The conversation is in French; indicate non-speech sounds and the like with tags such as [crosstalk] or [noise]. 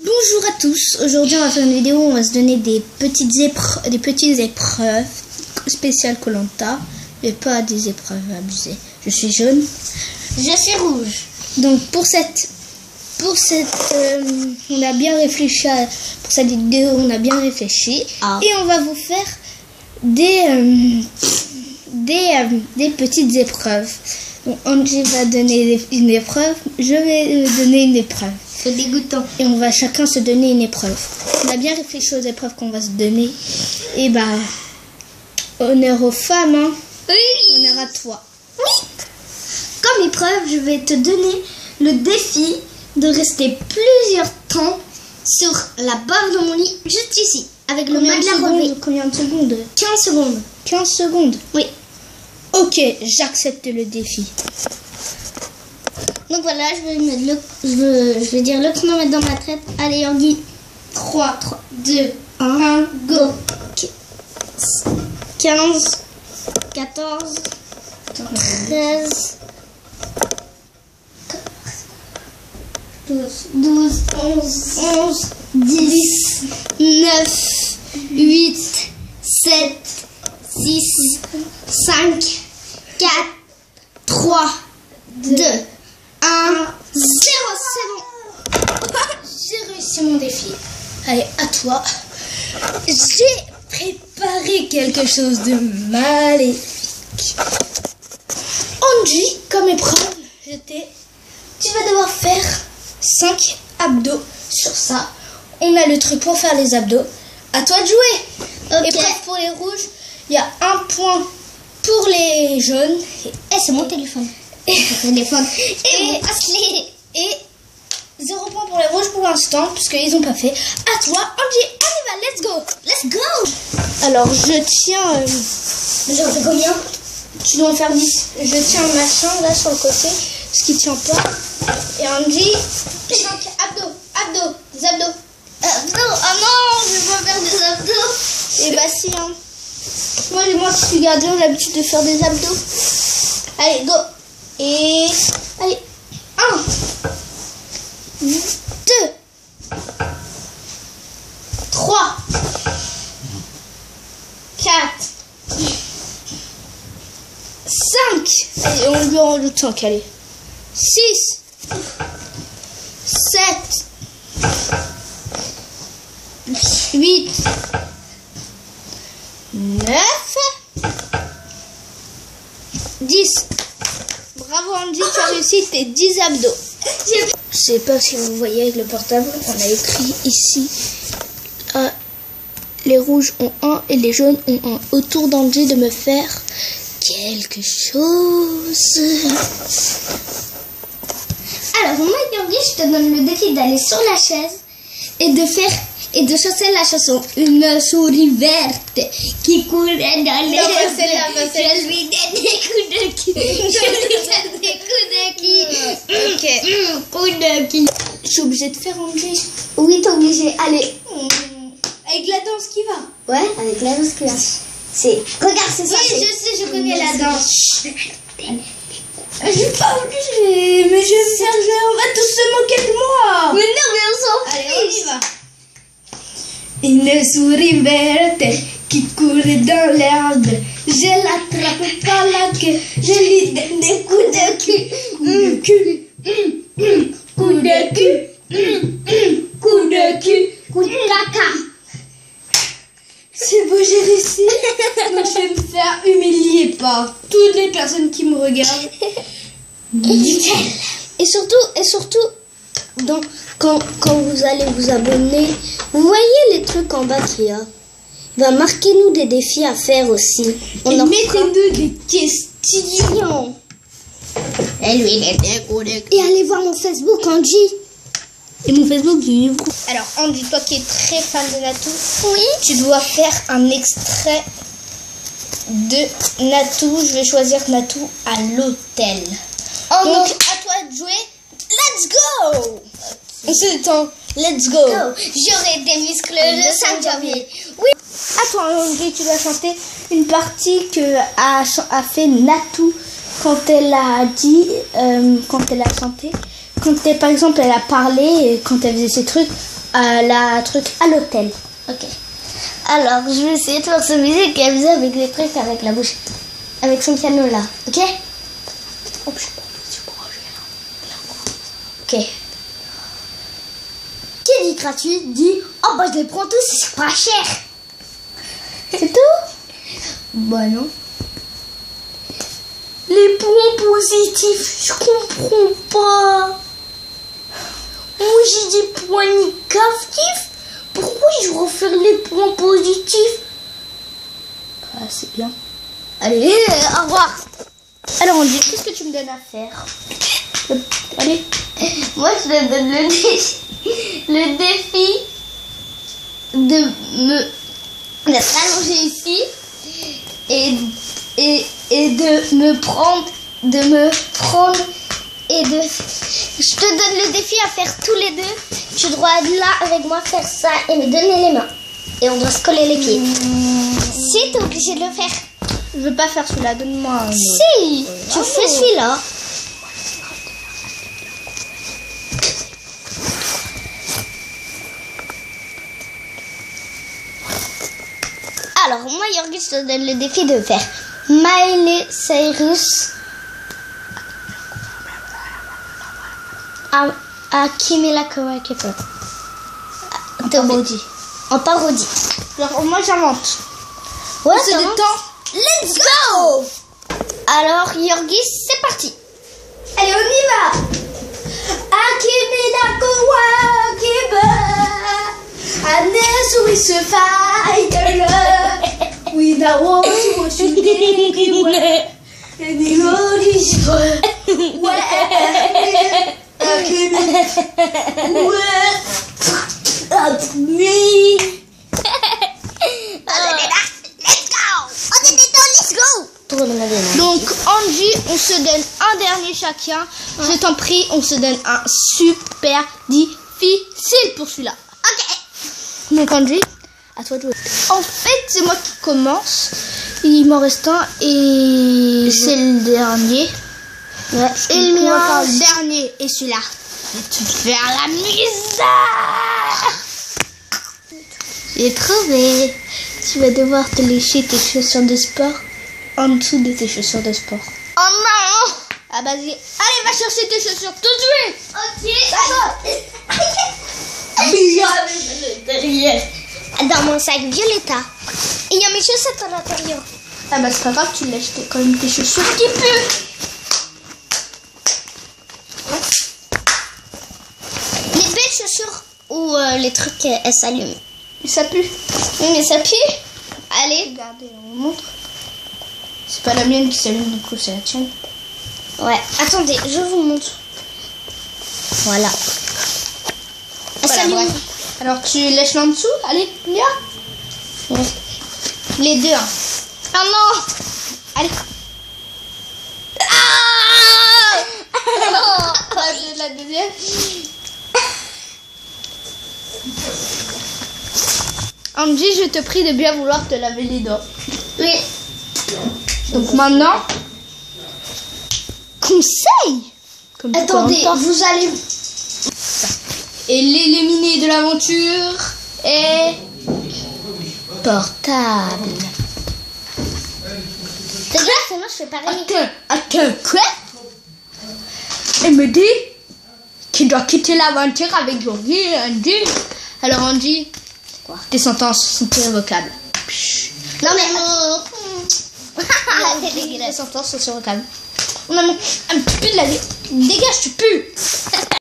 Bonjour à tous, aujourd'hui on va faire une vidéo où on va se donner des petites, épreuves, des petites épreuves spéciales Colanta, mais pas des épreuves abusées. Je suis jaune. Je suis rouge. Donc pour cette, pour cette, euh, on a bien réfléchi à, pour cette vidéo, on a bien réfléchi Ah. et on va vous faire des, euh, des, euh, des petites épreuves. Donc Angie va donner une épreuve, je vais donner une épreuve. C'est dégoûtant. Et on va chacun se donner une épreuve. On a bien réfléchi aux épreuves qu'on va se donner. Et bah, honneur aux femmes, hein. Oui. honneur à toi. Oui. Comme épreuve, je vais te donner le défi de rester plusieurs temps sur la barre de mon lit, juste ici, avec le de, secondes, combien de secondes? 15 secondes. 15 secondes? Oui. Ok, j'accepte le défi. Donc voilà, je vais, mettre le, je veux- je vais dire le chronomètre dans ma tête. Allez, Yorgi. 3, 3, 2, 1, go. 15, 14, 13, 12, 12, 11, 11, 10, 9, 8, 7, 6, 5, 4, 3, 2, 1, 0. C'est bon. J'ai réussi mon défi. Allez, à toi. J'ai préparé quelque chose de maléfique. Angie, comme épreuve, je t'ai- tu vas devoir faire 5 abdos sur ça. On a le truc pour faire les abdos. À toi de jouer. Ok. Épreuve pour les rouges, il y a un point pour les jaunes. Eh, c'est mon téléphone. Mon [laughs] téléphone. Et, et 0 point pour les rouges pour l'instant, puisqu'ils n'ont pas fait. À toi, Angie, on y va, let's go Let's go. Alors, je tiens... euh, J'en fais combien? tu dois en faire 10. Je tiens un machin là sur le côté, ce qui tient pas. Et Angie, 5 abdos, abdos, des abdos. Abdos. Ah non, je vais pas faire des abdos. Et bah si, hein. Moi, moi je suis gardien, j'ai l'habitude de faire des abdos. Allez, go Et... Allez, 1 2 3 4 5 Allez, on lui en rajoute 5, allez. 6 7 8 9 10 Bravo Angie, tu as réussi tes 10 abdos. Je sais pas si vous voyez avec le portable, on a écrit ici euh, les rouges ont un et les jaunes ont un. Autour d'Angie de me faire quelque chose. Alors, moi, Yorgi, je te donne le défi d'aller sur la chaise et de faire et de chanter la chanson Une souris verte qui courait dans les. Je lui donne des coups de cul. [laughs] Je lui donne des coups de cul. Ok. Coups de cul. Je suis obligée de faire Angie. Oui, t'es obligé. Allez. Avec la danse qui va. Ouais, avec la danse que là. C'est. Regarde, c'est ça. Oui, je sais, je connais la danse. Je suis pas obligée. Mais je vais faire, on va tous se moquer de moi. Mais non, mais on s'en Allez, on y fiche. va. Une souris verte qui courait dans l'herbe. Je l'attrape par la queue. Je lui donne des coups de cul. Coups de cul. Hum, hum. Coups de cul. Hum. Coups de cul. Coup de caca. C'est beau, j'ai réussi. Donc je vais me faire humilier par toutes les personnes qui me regardent. Et surtout, et surtout, donc, quand, quand vous allez vous abonner, vous voyez les trucs en bas qu'il y a. Ben, marquez-nous des défis à faire aussi. On Et mettez-nous des questions. Et lui, il était coup de Et allez voir mon Facebook, Angie. Et mon Facebook du Alors, Andy, toi qui es très fan de Natou, oui. tu dois faire un extrait de Natou. Je vais choisir Natou à l'hôtel. Oh Donc, non. à toi de jouer. Let's go Se détend. Let's go. J'aurai des muscles le 5 janvier. Oui. À toi, Andy, tu dois chanter une partie que a, fait Natou quand elle a dit, euh, quand elle a chanté. Quand elle, par exemple, elle a parlé, quand elle faisait ses trucs, à la truc à l'hôtel. Ok. Alors, je vais essayer de faire ce musique et amuser avec les trucs avec la bouche. Avec son piano là. Ok? Ok. Qui dit Oh, bah je les prends tous, c'est pas cher. C'est tout? Bah non. Les points positifs, je comprends pas. Moi j'ai des points négatifs. Pourquoi je faire les points positifs? Ah, c'est bien. Allez, au revoir. Alors, on dit, qu'est-ce que tu me donnes à faire? Le- Allez. [laughs] Moi je te donne le défi, [laughs] le défi de me d'être allongé ici et, et, et de me prendre de me prendre et de je te donne le défi à faire tous les deux. Tu dois être là avec moi faire ça et me donner les mains. Et on doit se coller les pieds. Si t'es obligé de le faire. Je veux pas faire celui-là, donne-moi un si tu fais celui-là Alors, moi, Yorgi, je te donne le défi de faire Miley Cyrus à, à Kimila Kawakepop. En parodie. En parodie. Alors, moi, j'invente. Ouais, C'est le temps. Let's go Alors, Yorgi, c'est parti. Allez, on y va And this we survive the love We now want to watch you And the road is Where At me Let's go On est dedans, let's go Donc, Angie, on se donne un dernier chacun. Je t'en prie, on se donne un super difficile pour celui-là. Ok Donc, Angie, à toi de jouer. En fait, c'est moi qui commence. Il m'en reste un et c'est le dernier. Ouais, Et le mien, le dernier et celui-là. Je vais te faire la misère. J'ai trouvé. Tu vas devoir te lécher tes chaussures de sport en dessous de tes chaussures de sport. Oh non Ah vas-y. Allez, va chercher tes chaussures tout de suite. Ok [laughs] Dans mon sac Violetta Et il y a mes chaussettes à l'intérieur Ah bah c'est pas grave, tu lèches tes- quand même tes chaussures qui puent. Les belles chaussures ou euh, les trucs euh, elles s'allument ça pue. Oui, mais ça pue Allez Regardez, on vous montre. C'est pas la mienne qui s'allume, du coup c'est la tienne. Ouais, attendez, je vous montre. Voilà. Elle Voilà, s'allume. Alors tu lèches l'en dessous Allez. Ouais. Les deux. hein. Oh non Allez. Ah La- [laughs] la deuxième. Angie, je te prie de bien vouloir te laver les dents. Oui. Donc maintenant, conseil. Comme Attendez, vous allez... Et l'éliminé de l'aventure est portable. C'est moi, je fais pareil. Attends, attends, quoi? Elle me dit qu'il doit quitter l'aventure avec Georgie et Andy. Alors Andy, tes sentences sont irrévocables. Non mais... C'est [laughs] Tes sentences sont irrévocables. Non, non, un petit peu de la vie. Dégage, tu pues